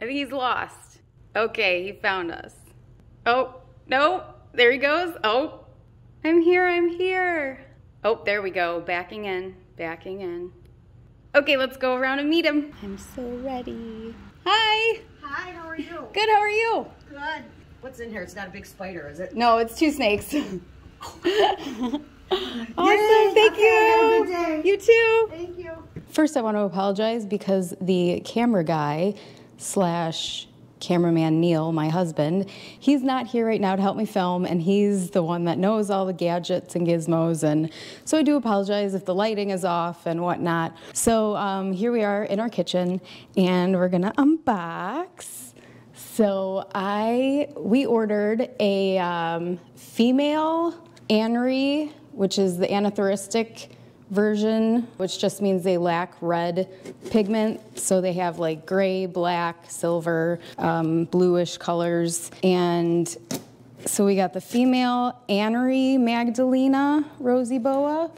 I think he's lost. Okay, he found us. Oh, no, there he goes. Oh, I'm here, I'm here. Oh, there we go, backing in, backing in. Okay, let's go around and meet him. I'm so ready. Hi. Hi, how are you? Good, how are you? Good. What's in here? It's not a big spider, is it? No, it's two snakes. awesome, Yay, thank okay, you. have a good day. You too. Thank you. First, I want to apologize because the camera guy slash cameraman Neil, my husband, he's not here right now to help me film, and he's the one that knows all the gadgets and gizmos. And so I do apologize if the lighting is off and whatnot. So um, here we are in our kitchen, and we're gonna unbox. So I we ordered a um, female anery, which is the anerythristic version, which just means they lack red pigment. So they have like gray, black, silver, um, bluish colors. And so we got the female Anery Magdalena Rosy Boa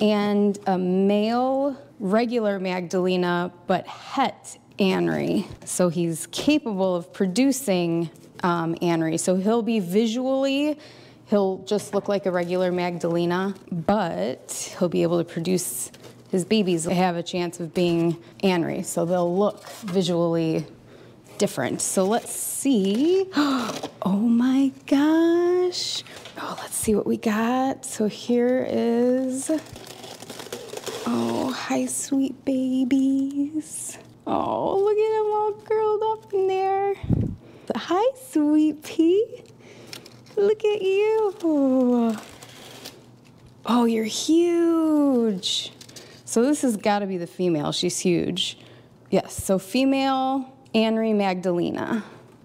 and a male regular Magdalena, but het Anery. So he's capable of producing um, Anery. So he'll be visually He'll just look like a regular Magdalena, but he'll be able to produce his babies have a chance of being anery, so they'll look visually different. So let's see. Oh my gosh. Oh, let's see what we got. So here is, oh, hi, sweet babies. Oh, look at them all curled up in there. Hi, sweet pea. Look at you. Oh, you're huge. So this has got to be the female. She's huge. Yes, so female Anery Magdalena.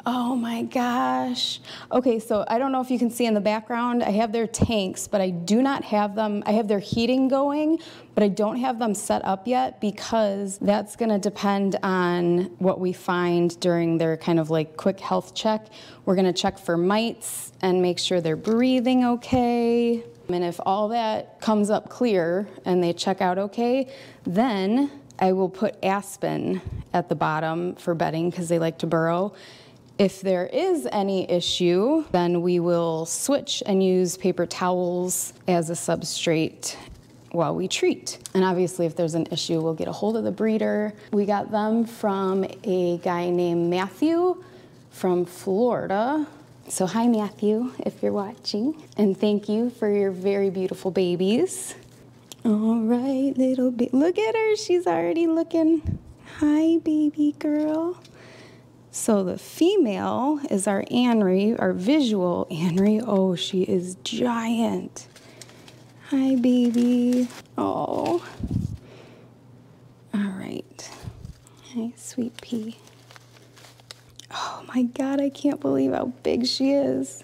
Oh my gosh. Okay, so I don't know if you can see in the background, I have their tanks, but I do not have them, I have their heating going, but I don't have them set up yet because that's gonna depend on what we find during their kind of like quick health check. We're gonna check for mites and make sure they're breathing okay. And if all that comes up clear and they check out okay, then I will put aspen at the bottom for bedding because they like to burrow. If there is any issue, then we will switch and use paper towels as a substrate while we treat. And obviously, if there's an issue, we'll get a hold of the breeder. We got them from a guy named Matthew from Florida. So, hi, Matthew, if you're watching. And thank you for your very beautiful babies. All right, little bit. Look at her. She's already looking. Hi, baby girl. So the female is our anery, our visual anery. Oh, she is giant. Hi, baby. Oh. All right. Hi, sweet pea. Oh my God, I can't believe how big she is.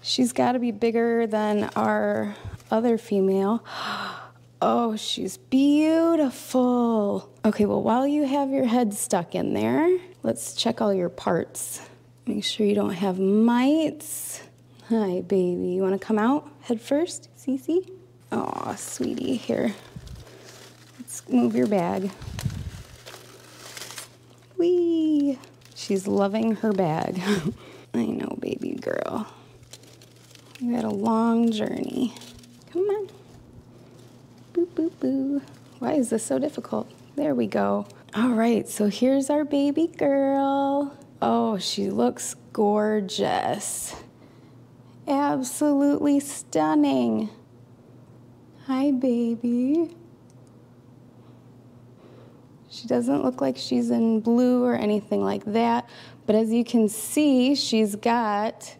She's got to be bigger than our other female. Oh, Oh, she's beautiful. Okay, well, while you have your head stuck in there, let's check all your parts. Make sure you don't have mites. Hi, baby. You want to come out head first, Cece? Oh, sweetie, here. Let's move your bag. Whee! She's loving her bag. I know, baby girl. You had a long journey. Come on. Boo, boo, boo. Why is this so difficult? There we go. All right, so here's our baby girl. Oh, she looks gorgeous. Absolutely stunning. Hi, baby. She doesn't look like she's in blue or anything like that, but as you can see, she's got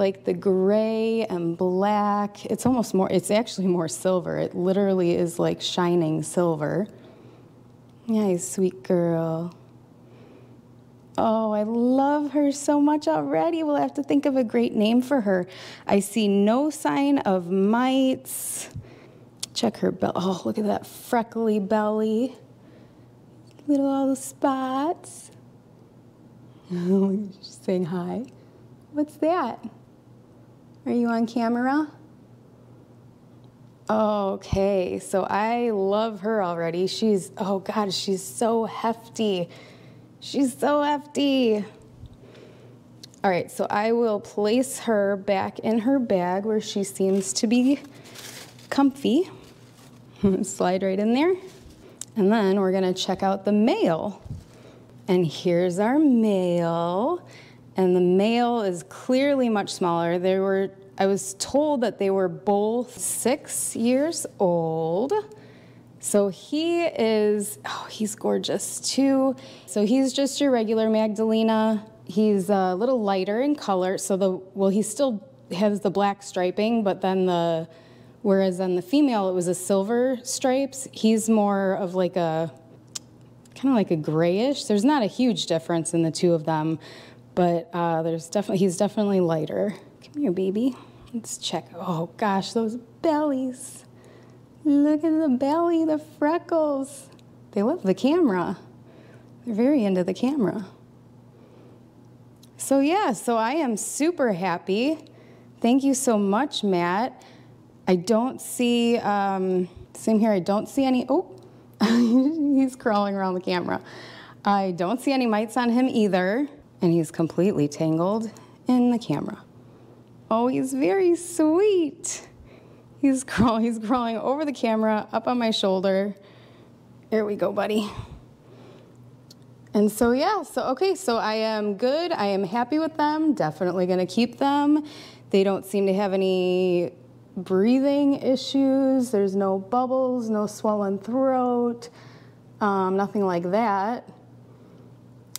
like the gray and black. It's almost more, it's actually more silver. It literally is like shining silver. Nice, sweet girl. Oh, I love her so much already. We'll have to think of a great name for her. I see no sign of mites. Check her belly. Oh, look at that freckly belly. At all the spots. She's saying hi. What's that? Are you on camera? Okay, so I love her already. She's, oh God, she's so hefty. She's so hefty. All right, so I will place her back in her bag where she seems to be comfy. Slide right in there. And then we're gonna check out the mail. And here's our male. And the male is clearly much smaller. They were, I was told that they were both six years old. So he is, oh, he's gorgeous too. So he's just your regular Magdalena. He's a little lighter in color. So the, well, he still has the black striping, but then the, whereas on the female it was a silver stripes, he's more of like a, kind of like a grayish. There's not a huge difference in the two of them, but uh, there's definitely, he's definitely lighter. Come here, baby. Let's check. Oh gosh, those bellies. Look at the belly, the freckles. They love the camera. They're very into the camera. So, yeah, so I am super happy. Thank you so much, Matt. I don't see, um, same here, I don't see any, oh, he's crawling around the camera. I don't see any mites on him either, and he's completely tangled in the camera. Oh, he's very sweet. He's crawling, he's crawling over the camera, up on my shoulder. Here we go, buddy. And so, yeah, so okay, so I am good. I am happy with them. Definitely gonna keep them. They don't seem to have any breathing issues. There's no bubbles, no swollen throat, um, nothing like that.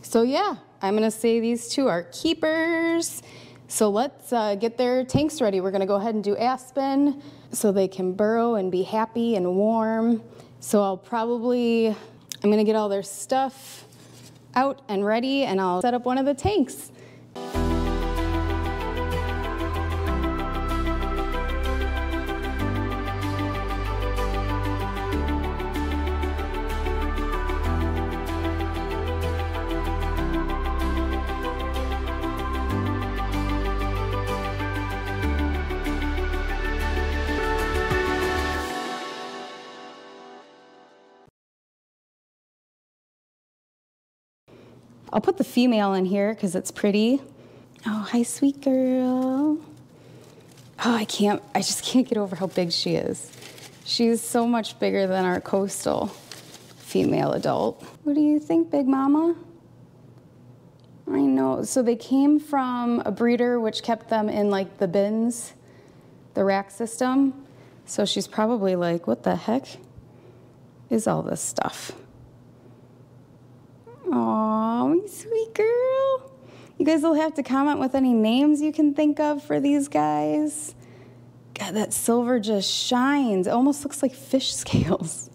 So, yeah, I'm gonna say these two are keepers. So let's uh, get their tanks ready. We're gonna go ahead and do Aspen so they can burrow and be happy and warm. So I'll probably, I'm gonna get all their stuff out and ready and I'll set up one of the tanks. I'll put the female in here because it's pretty. Oh, hi, sweet girl. Oh, I can't, I just can't get over how big she is. She's so much bigger than our coastal female adult. What do you think, Big Mama? I know. So they came from a breeder which kept them in like the bins, the rack system. So she's probably like, what the heck is all this stuff? Oh, sweet girl. You guys will have to comment with any names you can think of for these guys. God, that silver just shines. It almost looks like fish scales.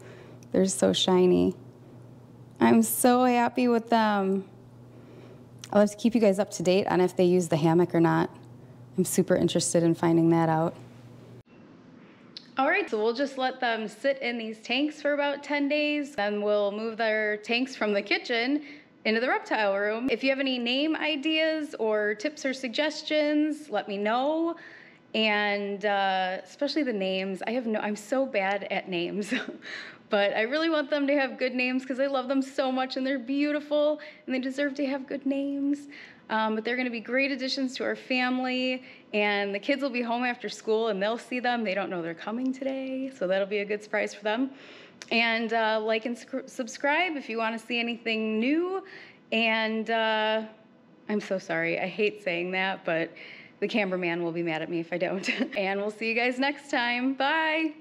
They're so shiny. I'm so happy with them. I'll have to keep you guys up to date on if they use the hammock or not. I'm super interested in finding that out. All right, so we'll just let them sit in these tanks for about 10 days. Then we'll move their tanks from the kitchen into the reptile room. If you have any name ideas or tips or suggestions, let me know. And uh, especially the names. I have no, I'm so bad at names. but I really want them to have good names because I love them so much and they're beautiful and they deserve to have good names. Um, but they're going to be great additions to our family, and the kids will be home after school and they'll see them. They don't know they're coming today, so that'll be a good surprise for them. And uh, like and subscribe if you want to see anything new. And uh, I'm so sorry, I hate saying that, but the cameraman will be mad at me if I don't. and we'll see you guys next time. Bye.